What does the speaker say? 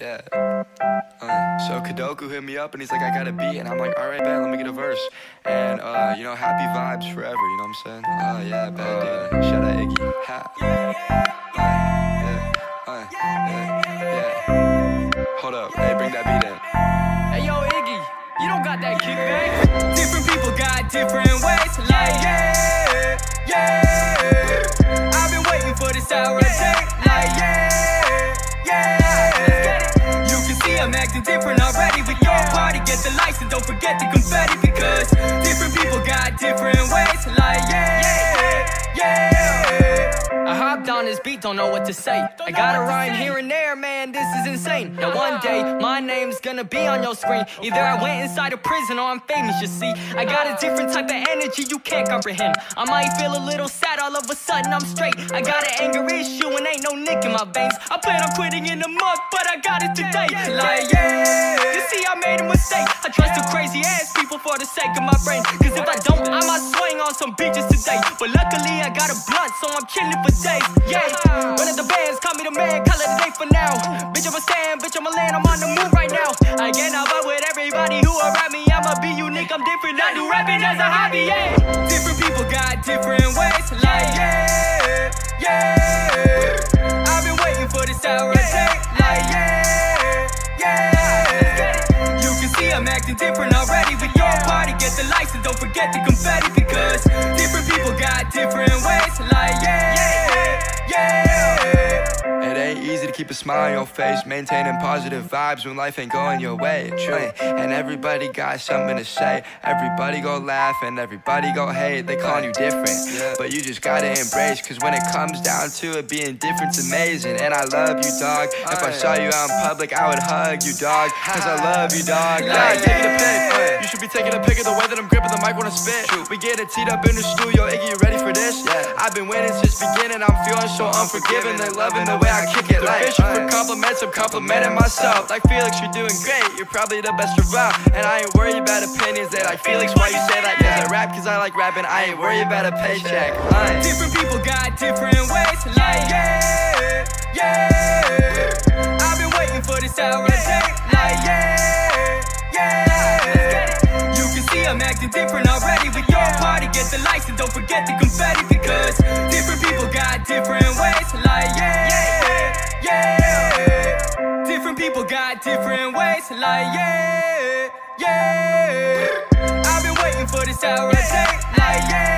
Yeah. Uh, so Kodoku hit me up and he's like, I got a beat. And I'm like, all right, man, let me get a verse. And, uh, you know, happy vibes forever, you know what I'm saying? Oh, yeah, bad dude. Shout out Iggy. Ha. Uh, yeah, uh, yeah, yeah. Hold up, hey, bring that beat in. Hey yo, Iggy, you don't got that kickback. Different people got different ways. Like yeah, yeah. I've been waiting for this hour the lights and don't forget the confetti because different people got different ways. Like yeah, yeah. I hopped on this beat, don't know what to say. I got a rhyme here and there, man, this is insane. Now one day, my name's gonna be on your screen. Either I went inside a prison or I'm famous, you see. I got a different type of energy you can't comprehend. I might feel a little sad, all of a sudden I'm straight. I got an anger issue and ain't no nic in my veins. I plan on quitting in a month, but I got it today. Like, yeah, made a mistake. I trust the crazy ass people for the sake of my brain. Cause if I don't, I might swing on some beaches today. But luckily, I got a blunt, so I'm killing for days. Yeah, one of the bands, call me the man, call it a day for now. Bitch, I'm a stand, bitch, I'm a land, I'm on the moon right now. I cannot fuck with everybody who around me. I'ma be unique, I'm different. I do rapping as a hobby, yeah. Different people got different ways, like yeah, yeah. I'm acting different already with your party. Get the lights and don't forget the confetti because different people got different ways, like yeah, keep a smile on your face, maintaining positive vibes when life ain't going your way. True. And everybody got something to say. Everybody go laugh and everybody go hate. They call you different, but you just gotta embrace. Cause when it comes down to it, being different's amazing. And I love you, dog. If I saw you out in public, I would hug you, dog. Cause I love you, dog. Like, taking a pic. You should be taking a pic of the way that I'm the mic when I spit. We get it teed up in the studio. Iggy, you ready for this? Yeah. I've been waiting since beginning. I'm feeling so unforgiving. They loving the way I kick it. Like, fishing for compliments, I'm complimenting myself. Like, Felix, you're doing great. You're probably the best around. And I ain't worried about opinions. They like, Felix, why you say that? Cause I rap, cause I like rapping. I ain't worried about a paycheck. I Different people got different ways, like yeah, yeah. I've been waiting for this hour day, like yeah, I'm acting different already with your party. Get the lights and don't forget the confetti because different people got different ways, like yeah, yeah. Different people got different ways, like yeah, yeah. I've been waiting for this hour day, like yeah,